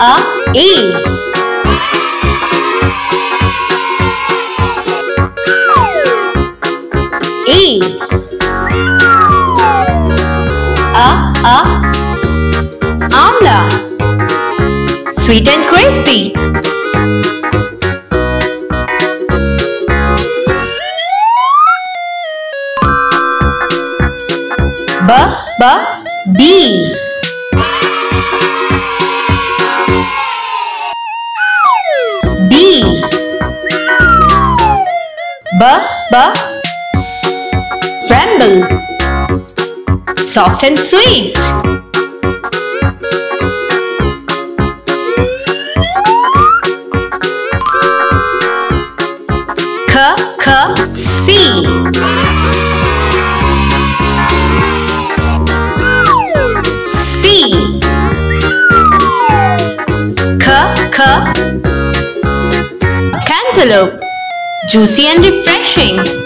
a e e a a. Amla. Sweet and crispy. B b bee soft and sweet. K k c. C. K K. Cantaloupe. Juicy and refreshing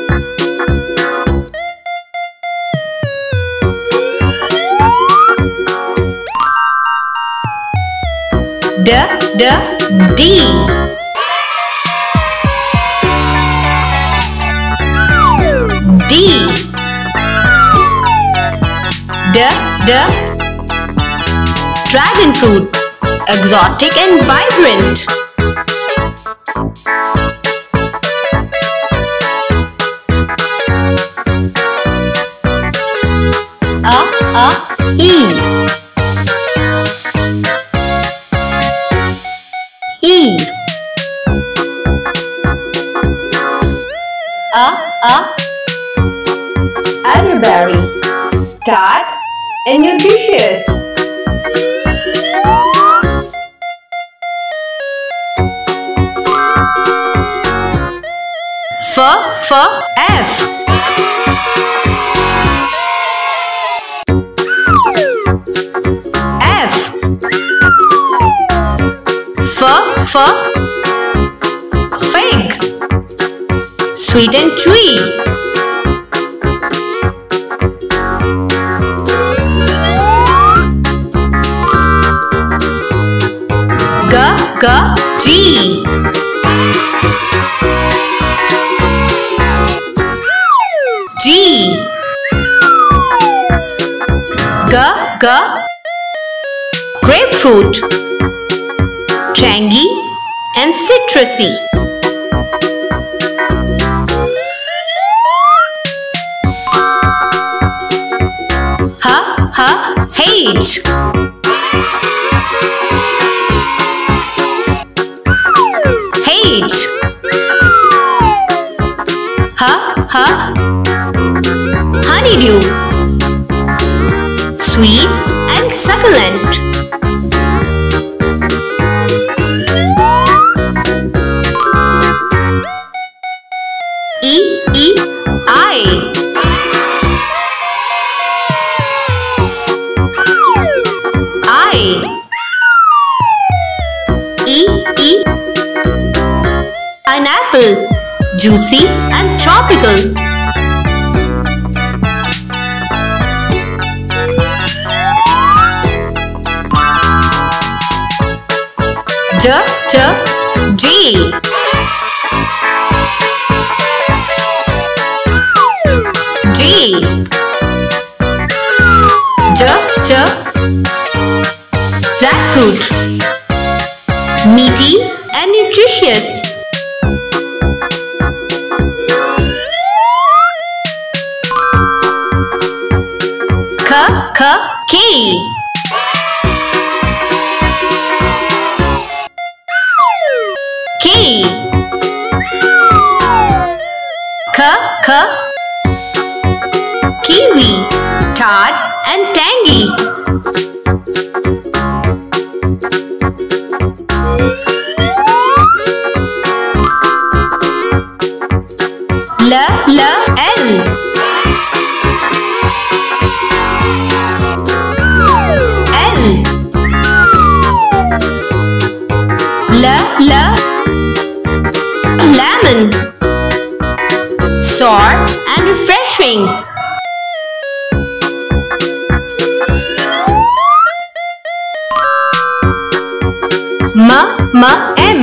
D D D. D. D D. Dragon fruit. Exotic and vibrant. A A A A Elderberry. Tart and nutritious F F. F. F F F. Fig Sweet and chewy. G G G. G. G G. Grapefruit. Tangy and citrusy H H Honeydew. Sweet and succulent Juicy and tropical. J J G G J J. Jackfruit. Meaty and nutritious K K K K. Kiwi Tart and tangy. L L L L Lemon. Sour and refreshing. M M M.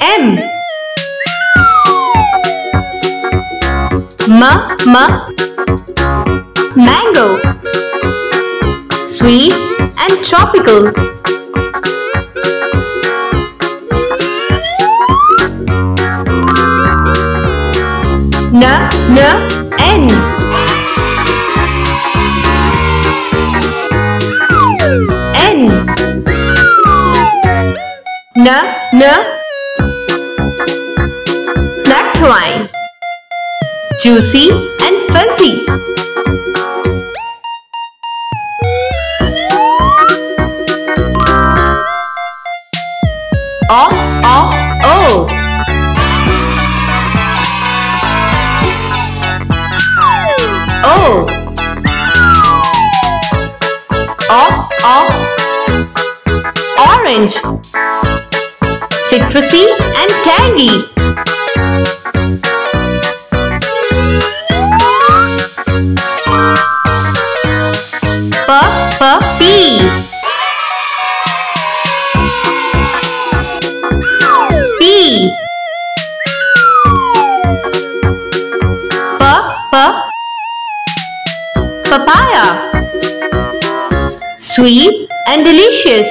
M. M M Mango Sweet and tropical. N N N. N. N N. Nectarine Juicy and fuzzy O O O O O O Orange. Citrusy and tangy Sweet and delicious.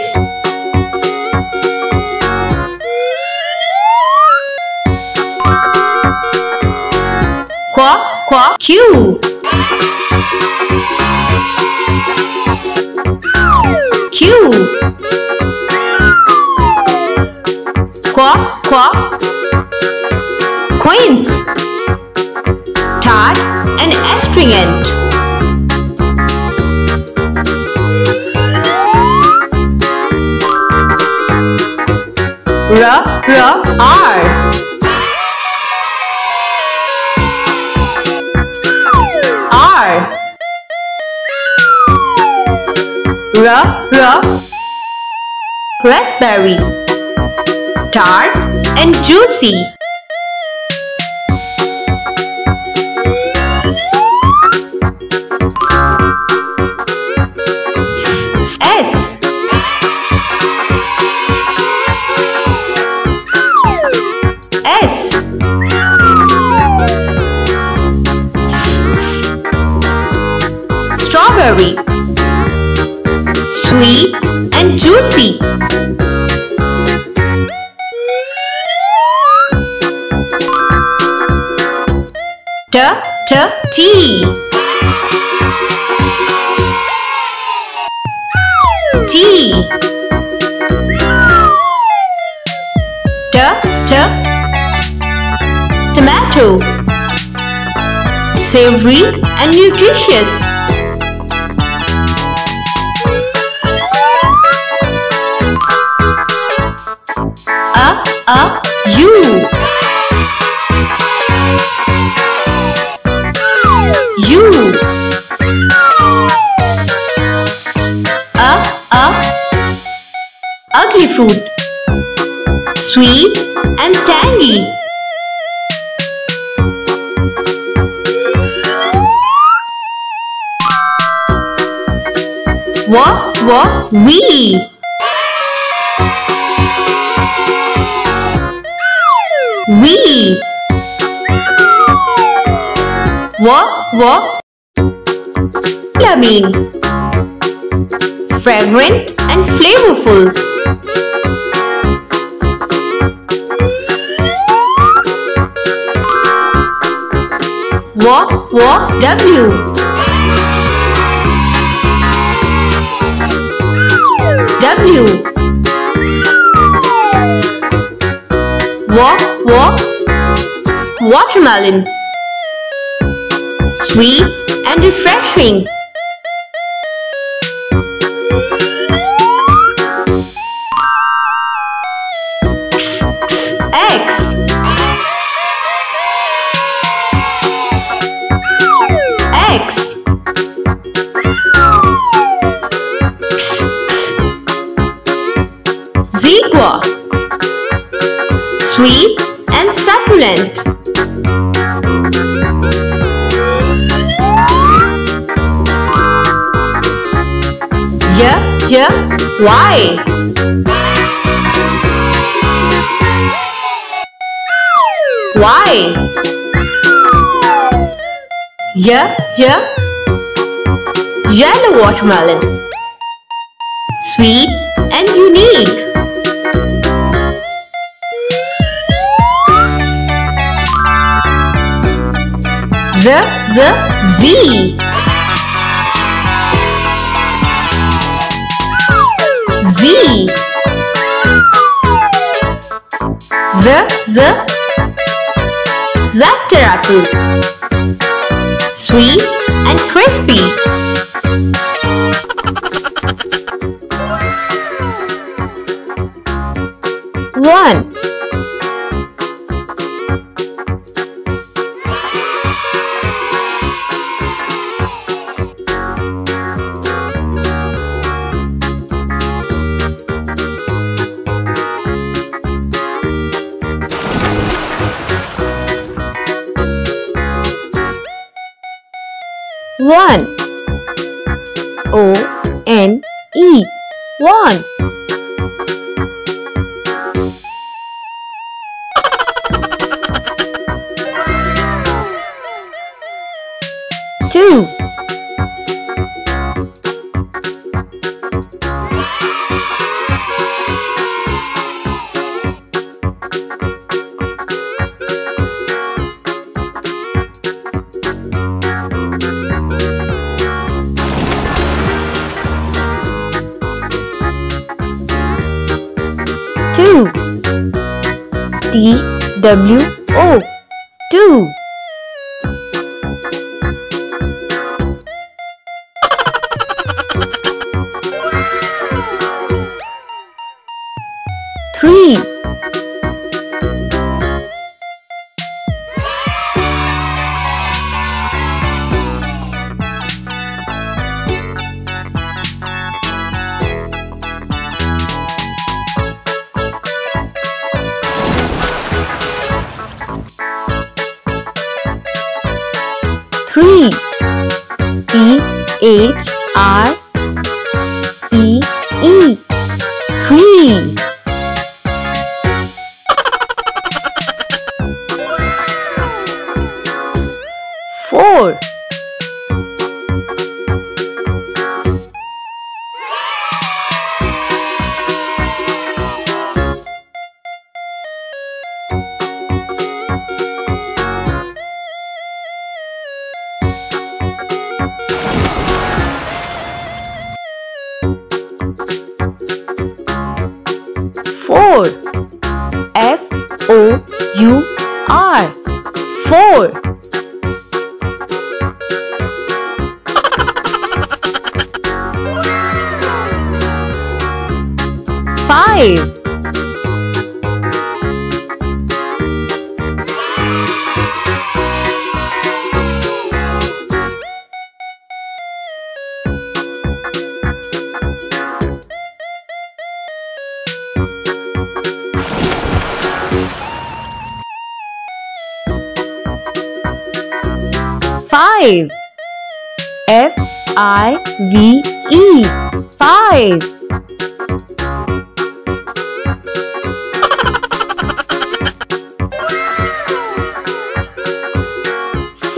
Qua qua Q Q Qua qua Quince. Tart and astringent R R R. R. R R. Raspberry. Tart and juicy. S S Strawberry Sweet and juicy. T T T. T. T T. Tomato. Savory and nutritious A U. U. A A. Ugly fruit. Sweet and tangy. Wa wa wee Wee Wa wa Lamine Fragrant and flavorful. Wa wa W. W. Wa wa Watermelon. Sweet and refreshing. X X X Zebra. Sweet succulent Y. Y. J. Yellow watermelon. Sweet and unique. Z, Z, Z. Z. Z, Z. Zester apple. Sweet and crispy. One. T W O. Two.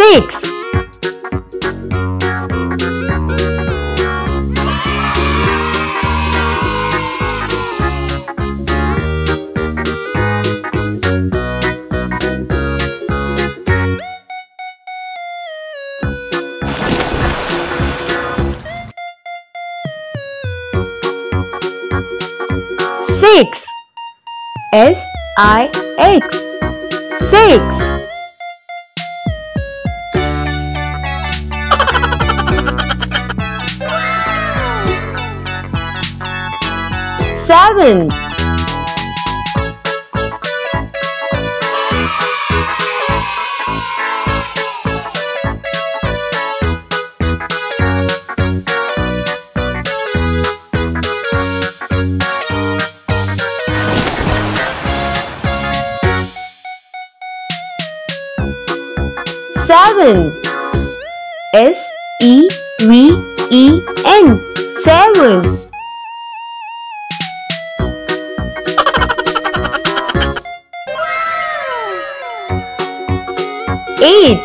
Six. Six. S I X. Six. Seven. Seven. S E V E N. Seven. Seven.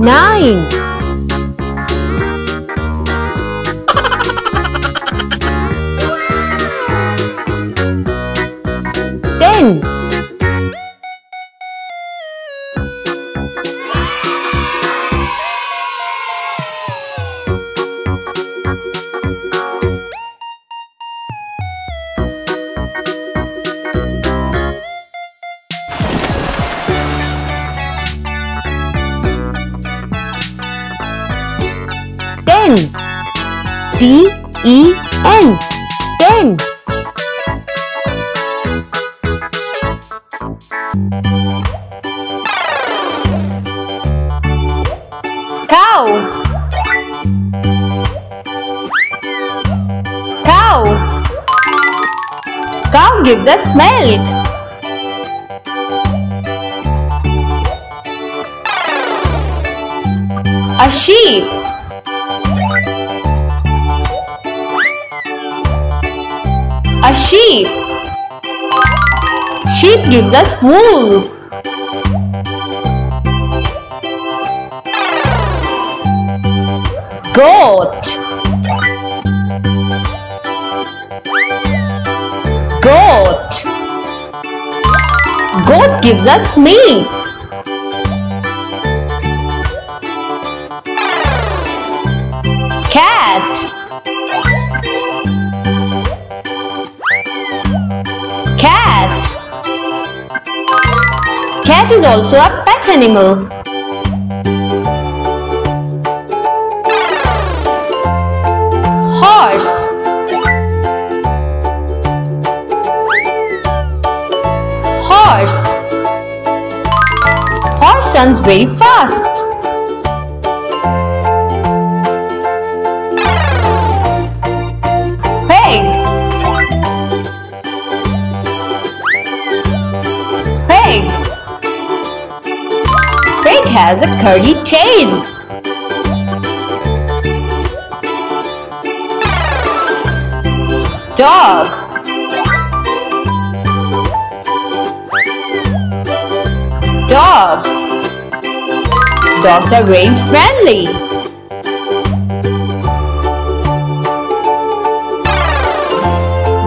Nine. Gives us milk. A sheep. A sheep. Sheep gives us wool. Goat. Goat gives us meat. Cat. Cat. Cat is also a pet animal. Horse. Horse runs very fast. Pig. Pig. Pig has a curly tail. Dog. Dog. Dogs are very friendly.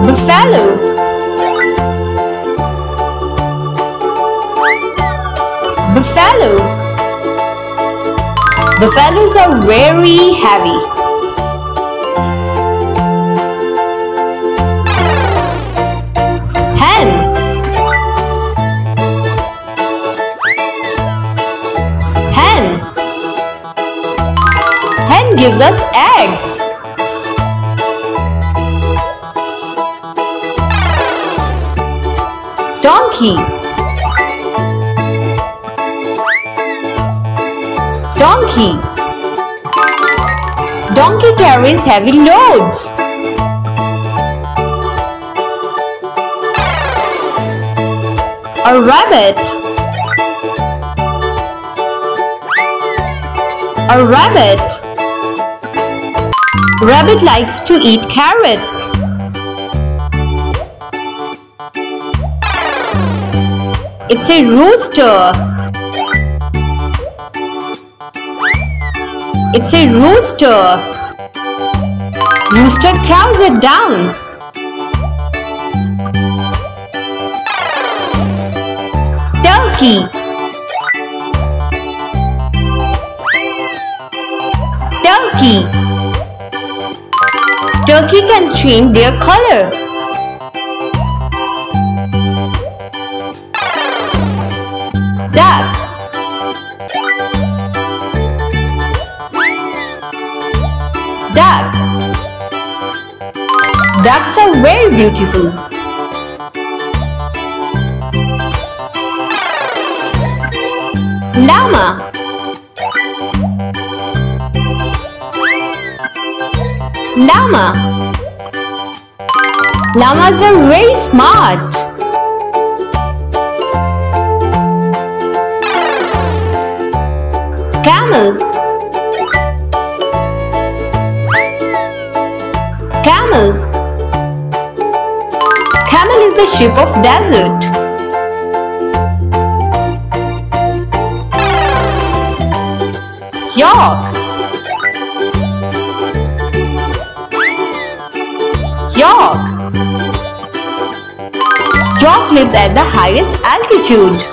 Buffalo. Buffalo. Buffaloes are very heavy. Gives us eggs. Donkey. Donkey. Donkey carries heavy loads. A rabbit. A rabbit. Rabbit likes to eat carrots. It's a rooster. It's a rooster. Rooster crows it down. Turkey. Turkey. Turkey can change their color. Duck. Duck. Ducks are very beautiful. Llama. Llama. Llamas are very smart. Camel. Camel. Camel is the ship of desert. Yak. Yak lives at the highest altitude.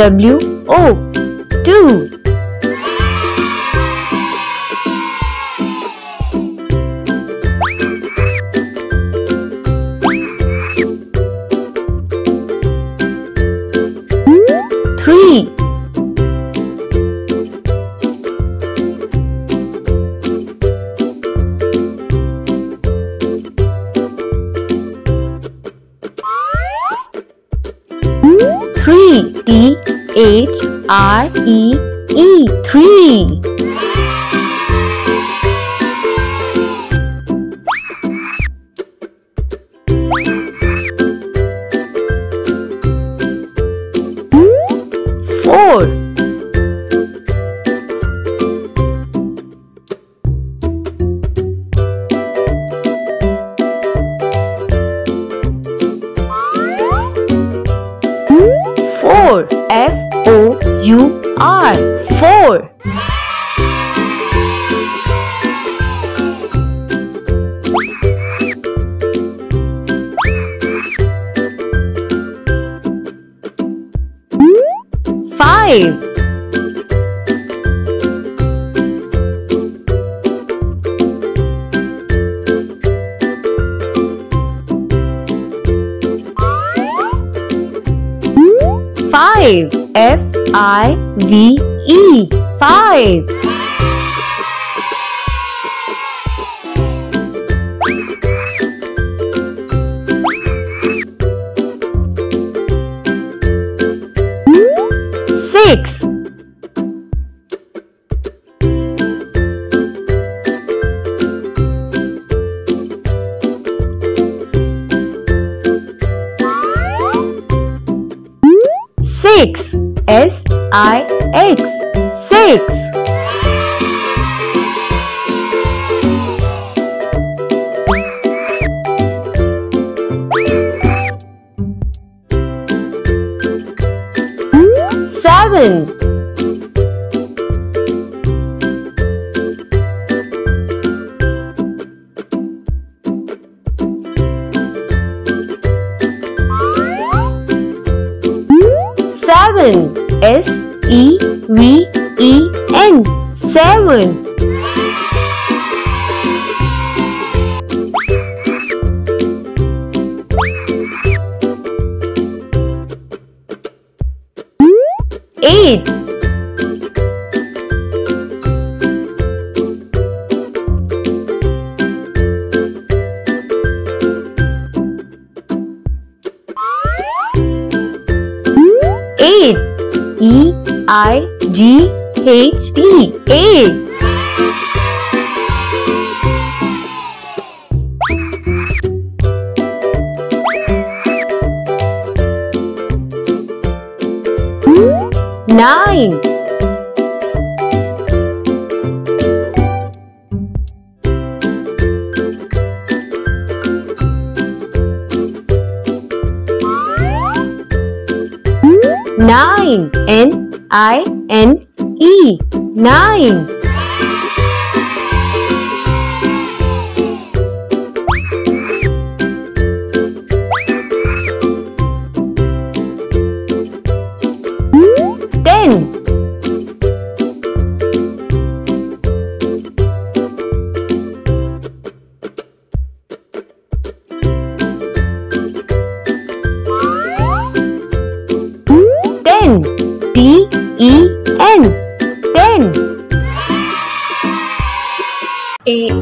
W O four 6. Six. S I X. Six.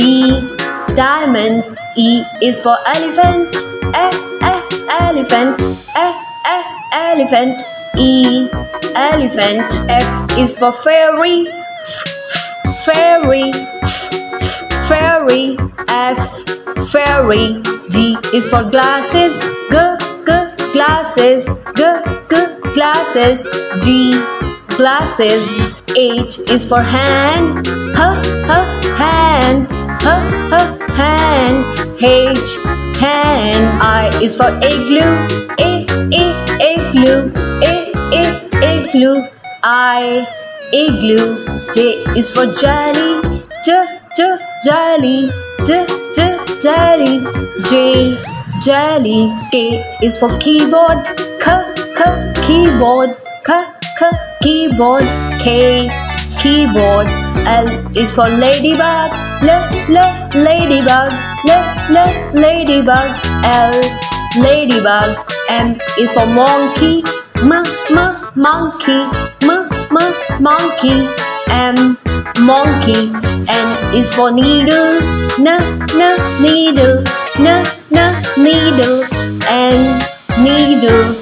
D diamond. E is for elephant. E e elephant. E e elephant. E elephant. F is for fairy. F fairy. F fairy. F fairy. G is for glasses. G g glasses. G g glasses. G glasses. H is for hand. H h hand. H h hand. H hand. I is for igloo. A a igloo. A a igloo. I igloo. J is for jelly. J j jelly. J j jelly. J jelly. K is for keyboard. K k keyboard. K k keyboard. K keyboard. L is for ladybug. L l ladybug. L l ladybug. L ladybug. M is for monkey. M m monkey. M m monkey. M monkey. N is for needle. N n needle. N n needle. N needle.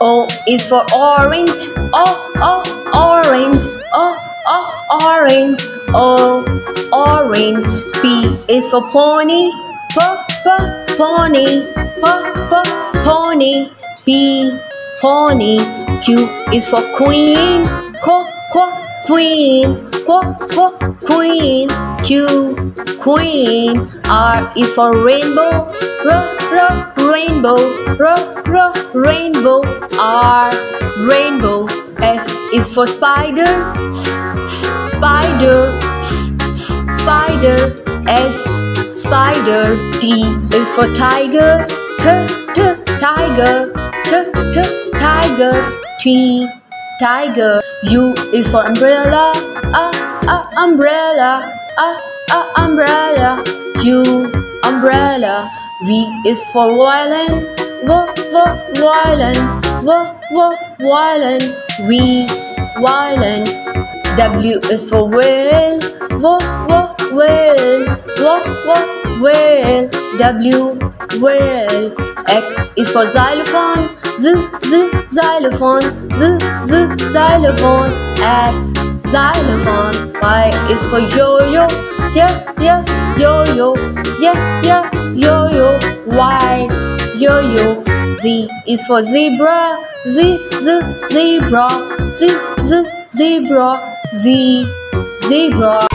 O is- for orange. O o orange. O orange. O orange. P is for pony. P p pony. P p pony. P pony. Q is for queen. Qu qu queen. Qu qu queen. Q queen. R is for rainbow. R r rainbow. R r rainbow. R rainbow. S is for spider. S, s, spider. S, s, spider. S spider. T is for tiger. T t tiger. T t tiger. T tiger. U is for umbrella. Ah, ah, umbrella. Ah, ah, umbrella. U, umbrella. V is for violin. V, v, violin. V, v, violin. V, violin. W is for whale. V, v, whale. V, v, whale. W, whale. X is for xylophone. Z, z, xylophone. Z, z, xylophone. X, xylophone. Y is for yo-yo. Yeah, yeah, yo-yo. Yeah, yeah, yo-yo. Y, yo-yo. Z is for zebra. Z, z, zebra. Z, z, zebra. Z, zebra.